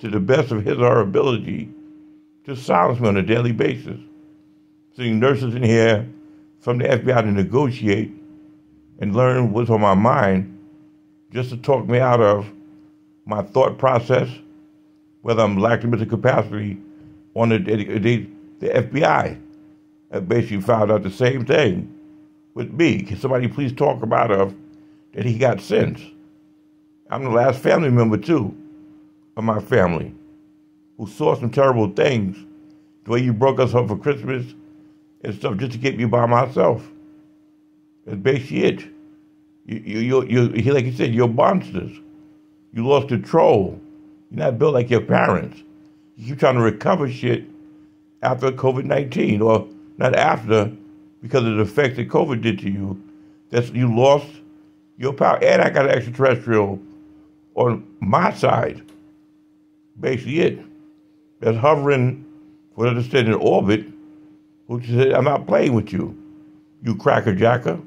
to the best of his or her ability to silence me on a daily basis. Sending nurses in here from the FBI to negotiate and learn what's on my mind just to talk me out of my thought process, whether I'm lacking mental capacity on the, the, the FBI. I basically found out the same thing with me. Can somebody please talk about of that he got since? I'm the last family member too of my family who saw some terrible things. The way you broke us up for Christmas and stuff just to get me by myself. That's basically it. You, you, you, you, like you said, you're monsters. You lost control. You're not built like your parents. You keep trying to recover shit after COVID 19, or not after, because of the effects that COVID did to you. That's you lost your power. And I got an extraterrestrial on my side. Basically, it. That's hovering, for understanding, in orbit, which said, I'm not playing with you, you cracker jacker.